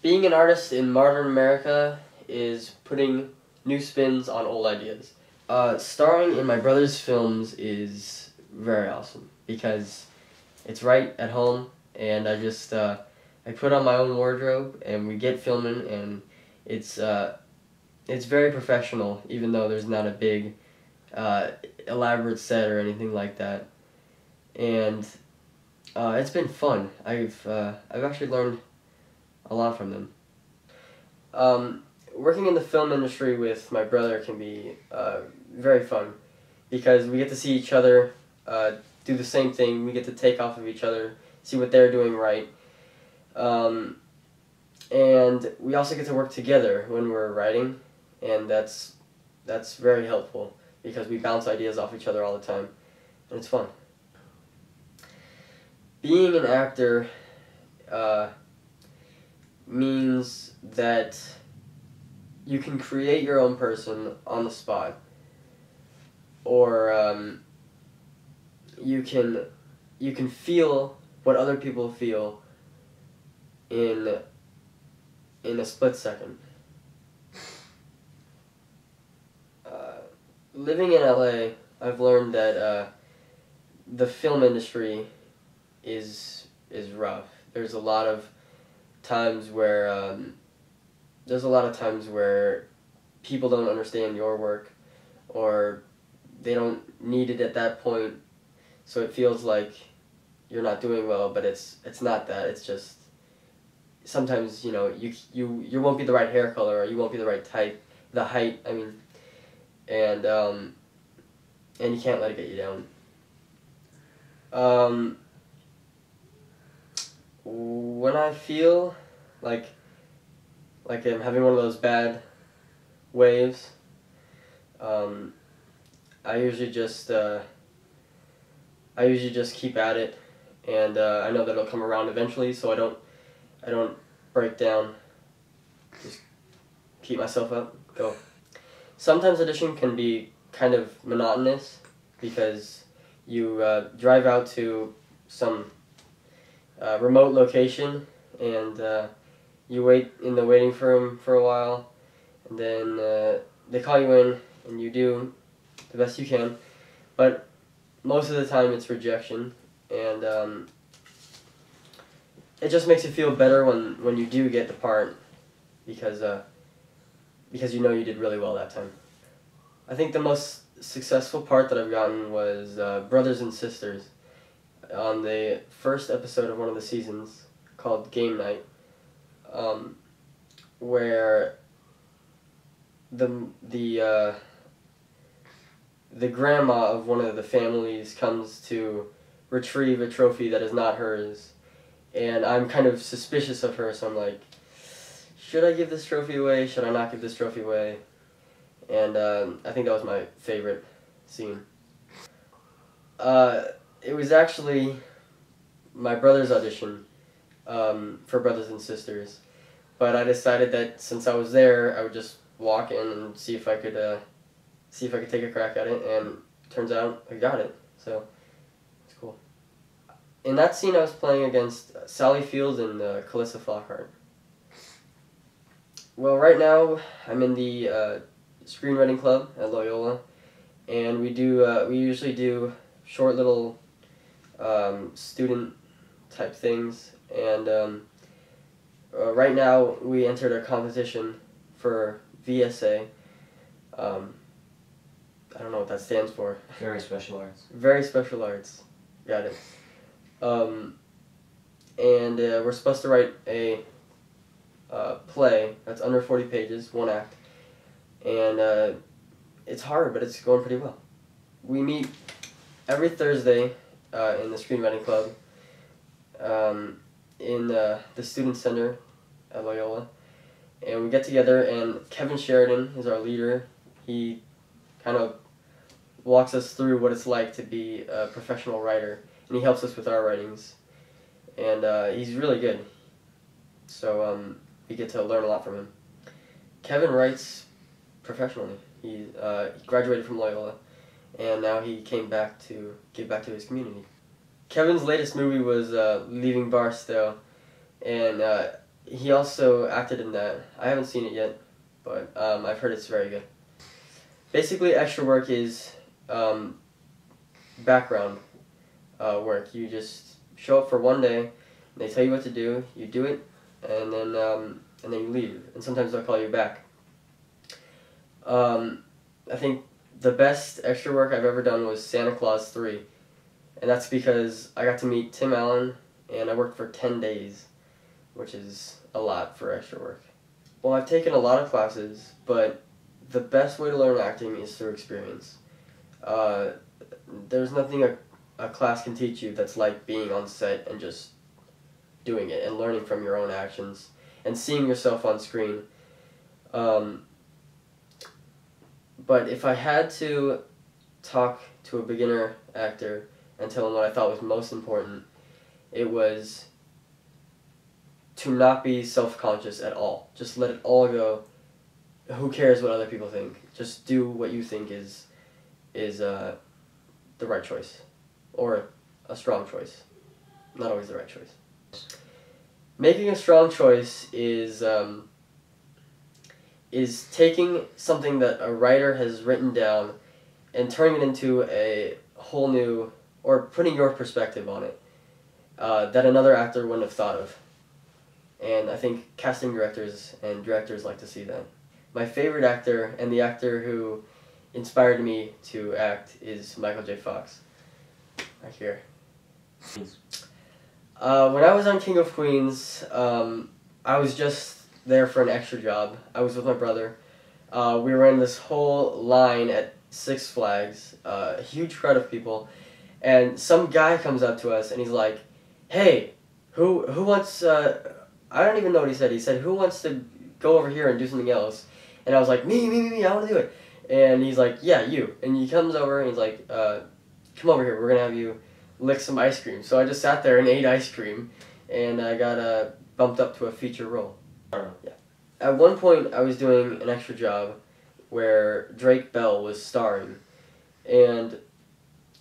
Being an artist in modern America is putting new spins on old ideas. Uh, starring in my brother's films is very awesome because it's right at home and I just uh, I put on my own wardrobe and we get filming and it's uh, it's very professional even though there's not a big uh, elaborate set or anything like that and uh, it's been fun. I've uh, I've actually learned a lot from them. Um, working in the film industry with my brother can be uh, very fun because we get to see each other uh, do the same thing. We get to take off of each other, see what they're doing right, um, and we also get to work together when we're writing, and that's that's very helpful because we bounce ideas off each other all the time, and it's fun. Being an actor uh, means that you can create your own person on the spot, or um, you can you can feel what other people feel in in a split second. Uh, living in LA, I've learned that uh, the film industry is is rough. There's a lot of times where um, there's a lot of times where people don't understand your work, or they don't need it at that point, so it feels like you're not doing well. But it's it's not that. It's just sometimes you know you you you won't be the right hair color or you won't be the right type, the height. I mean, and um, and you can't let it get you down. Um, when I feel like like I'm having one of those bad waves, um, I usually just uh, I usually just keep at it, and uh, I know that it'll come around eventually. So I don't I don't break down. Just keep myself up. Go. Sometimes audition can be kind of monotonous because you uh, drive out to some uh, remote location and uh, you wait in the waiting room for a while and then uh, they call you in and you do the best you can but most of the time it's rejection and um, it just makes you feel better when, when you do get the part because uh, because you know you did really well that time. I think the most successful part that I've gotten was uh, Brothers and Sisters on the first episode of one of the seasons called Game Night, um, where the the uh, the grandma of one of the families comes to retrieve a trophy that is not hers, and I'm kind of suspicious of her, so I'm like, should I give this trophy away? Should I not give this trophy away? And um, I think that was my favorite scene. Uh, it was actually my brother's audition um, for Brothers and Sisters, but I decided that since I was there, I would just walk in and see if I could uh, see if I could take a crack at it, and turns out I got it. So it's cool. In that scene, I was playing against Sally Field and uh, Calista Flockhart. Well, right now I'm in the uh, screenwriting club at Loyola, and we do uh, we usually do short little um, student type things, and um, uh, right now we entered a competition for VSA. Um, I don't know what that stands for. Very special arts. Very special arts. Got it. Um, and uh, we're supposed to write a uh, play that's under 40 pages, one act. And uh, it's hard, but it's going pretty well. We meet every Thursday uh, in the Screenwriting Club um, in uh, the Student Center at Loyola. And we get together, and Kevin Sheridan is our leader. He kind of walks us through what it's like to be a professional writer, and he helps us with our writings. And uh, he's really good. So um, we get to learn a lot from him. Kevin writes professionally. He, uh, he graduated from Loyola, and now he came back to give back to his community. Kevin's latest movie was uh, Leaving Barstow, and uh, he also acted in that. I haven't seen it yet, but um, I've heard it's very good. Basically, extra work is um, background uh, work. You just show up for one day. They tell you what to do. You do it, and then um, and then you leave. And sometimes they'll call you back. Um, I think the best extra work I've ever done was Santa Claus Three, and that's because I got to meet Tim Allen, and I worked for ten days, which is a lot for extra work. Well, I've taken a lot of classes, but the best way to learn acting is through experience. Uh, there's nothing a, a class can teach you that's like being on set and just doing it and learning from your own actions and seeing yourself on screen. Um, but if I had to talk to a beginner actor and tell them what I thought was most important, it was to not be self-conscious at all. Just let it all go. Who cares what other people think? Just do what you think is is uh, the right choice or a strong choice. Not always the right choice. Making a strong choice is um, is taking something that a writer has written down and turning it into a whole new or putting your perspective on it uh, that another actor wouldn't have thought of. And I think casting directors and directors like to see that. My favorite actor and the actor who inspired me to act is Michael J. Fox. Right here. Uh, when I was on King of Queens, um, I was just there for an extra job. I was with my brother. Uh, we were in this whole line at Six Flags, uh, a huge crowd of people, and some guy comes up to us and he's like, "Hey, who who wants?" Uh, I don't even know what he said. He said, "Who wants to go over here and do something else?" And I was like, "Me, me, me, me! I want to do it." And he's like, "Yeah, you." And he comes over and he's like, uh, "Come over here. We're gonna have you lick some ice cream." So I just sat there and ate ice cream, and I got uh, bumped up to a feature role. Yeah. At one point, I was doing an extra job where Drake Bell was starring, and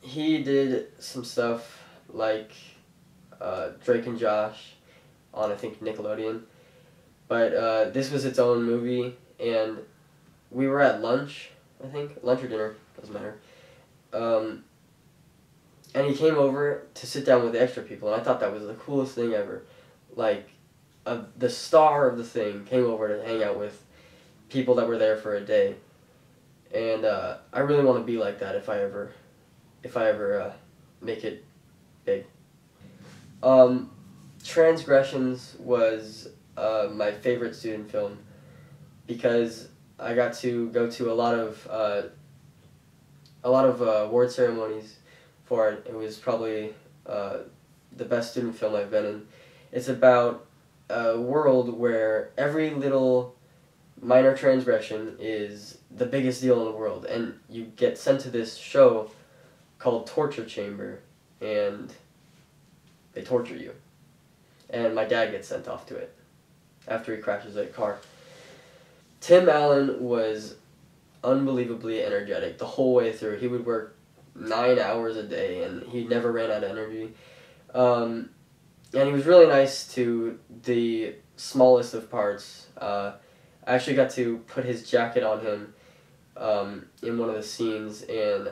he did some stuff like uh, Drake and Josh on I think Nickelodeon, but uh, this was its own movie, and we were at lunch I think. Lunch or dinner doesn't matter, um, and he came over to sit down with the extra people, and I thought that was the coolest thing ever, like the star of the thing came over to hang out with people that were there for a day, and uh, I really want to be like that if I ever, if I ever uh, make it big. Um, Transgressions was uh, my favorite student film because I got to go to a lot of uh, a lot of uh, award ceremonies for it. It was probably uh, the best student film I've been in. It's about a world where every little minor transgression is the biggest deal in the world, and you get sent to this show called Torture Chamber, and they torture you. And my dad gets sent off to it after he crashes a car. Tim Allen was unbelievably energetic the whole way through. He would work nine hours a day, and he never ran out of energy. Um, and he was really nice to the smallest of parts. Uh, I actually got to put his jacket on him um, in one of the scenes, and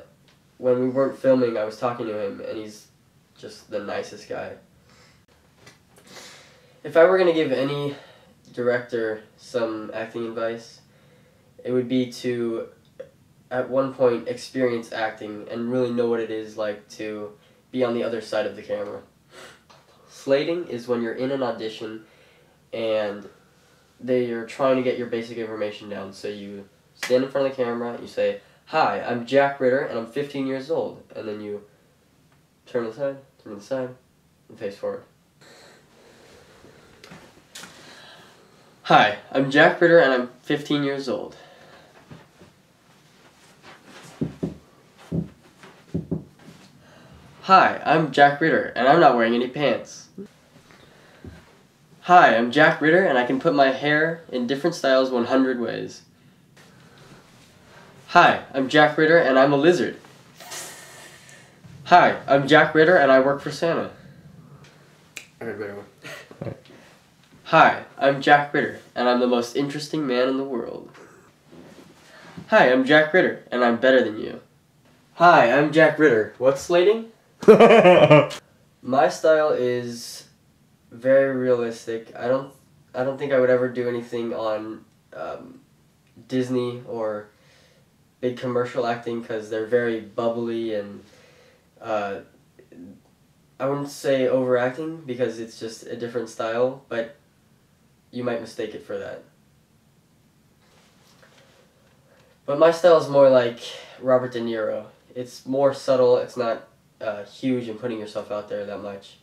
when we weren't filming, I was talking to him, and he's just the nicest guy. If I were going to give any director some acting advice, it would be to, at one point, experience acting and really know what it is like to be on the other side of the camera. Slating is when you're in an audition and they are trying to get your basic information down. So you stand in front of the camera, you say, Hi, I'm Jack Ritter and I'm 15 years old. And then you turn to the side, turn to the side, and face forward. Hi, I'm Jack Ritter and I'm 15 years old. Hi, I'm Jack Ritter and I'm not wearing any pants. Hi, I'm Jack Ritter and I can put my hair in different styles 100 ways. Hi, I'm Jack Ritter and I'm a lizard. Hi, I'm Jack Ritter and I work for Santa. I heard better one. Hi, I'm Jack Ritter, and I'm the most interesting man in the world. Hi, I'm Jack Ritter, and I'm better than you. Hi, I'm Jack Ritter. What's slating? My style is very realistic. I don't I don't think I would ever do anything on um, Disney or big commercial acting because they're very bubbly and uh, I wouldn't say overacting because it's just a different style, but you might mistake it for that. But my style is more like Robert De Niro. It's more subtle. It's not uh, huge and putting yourself out there that much.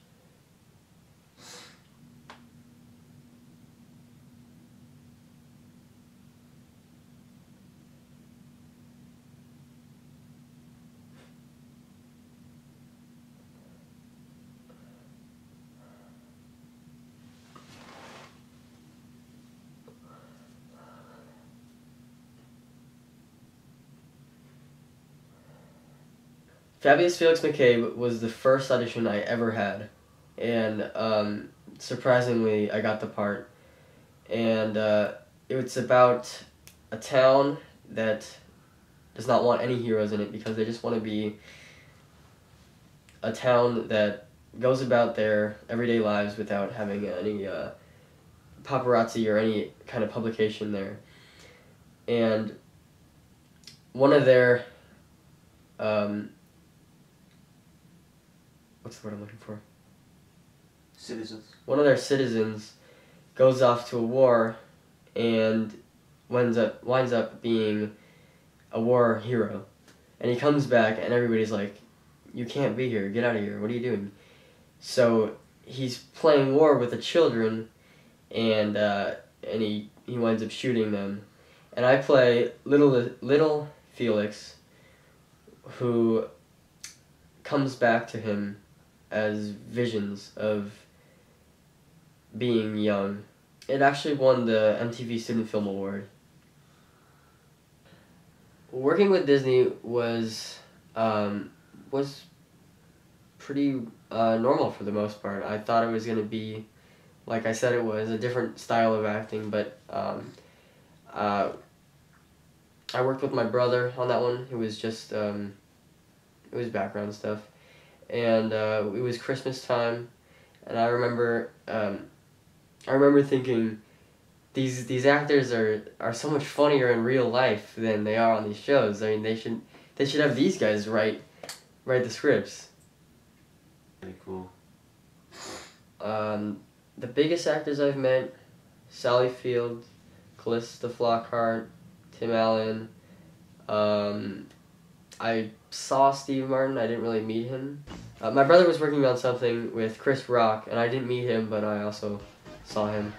Fabulous Felix McCabe was the first audition I ever had, and um, surprisingly, I got the part. And uh, it's about a town that does not want any heroes in it because they just want to be a town that goes about their everyday lives without having any uh, paparazzi or any kind of publication there. And one of their um, what's the word I'm looking for? Citizens. One of their citizens goes off to a war and winds up winds up being a war hero. And he comes back and everybody's like, You can't be here, get out of here, what are you doing? So he's playing war with the children and uh, and he, he winds up shooting them. And I play little little Felix who comes back to him as visions of being young. It actually won the MTV Student Film Award. Working with Disney was um, was pretty uh, normal for the most part. I thought it was gonna be, like I said, it was a different style of acting, but um, uh, I worked with my brother on that one. It was just um, it was background stuff and uh, it was Christmas time, and I remember um, I remember thinking these these actors are are so much funnier in real life than they are on these shows. I mean, they should they should have these guys write write the scripts. Pretty cool. Um, the biggest actors I've met: Sally Field, Calista Flockhart, Tim Allen. Um, I saw Steve Martin. I didn't really meet him. Uh, my brother was working on something with Chris Rock, and I didn't meet him, but I also saw him.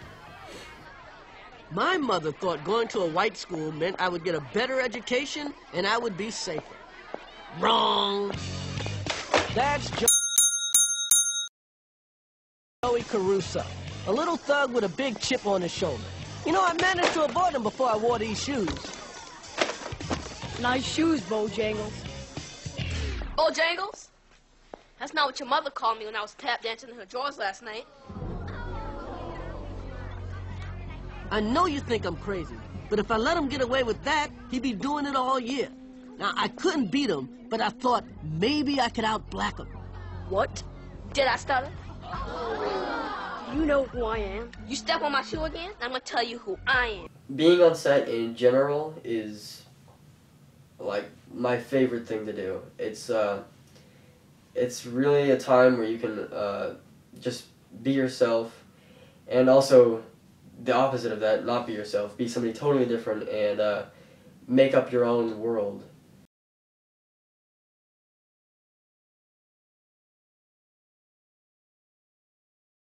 My mother thought going to a white school meant I would get a better education and I would be safer. Wrong. That's Joey Caruso, a little thug with a big chip on his shoulder. You know, I managed to avoid him before I wore these shoes. Nice shoes, Bojangles. Bojangles? That's not what your mother called me when I was tap dancing in her drawers last night. I know you think I'm crazy, but if I let him get away with that, he'd be doing it all year. Now, I couldn't beat him, but I thought maybe I could out-black him. What? Did I stutter? You know who I am. You step on my shoe again, I'm gonna tell you who I am. Being on set in general is like my favorite thing to do. It's uh, it's really a time where you can uh, just be yourself, and also the opposite of that, not be yourself, be somebody totally different, and uh, make up your own world.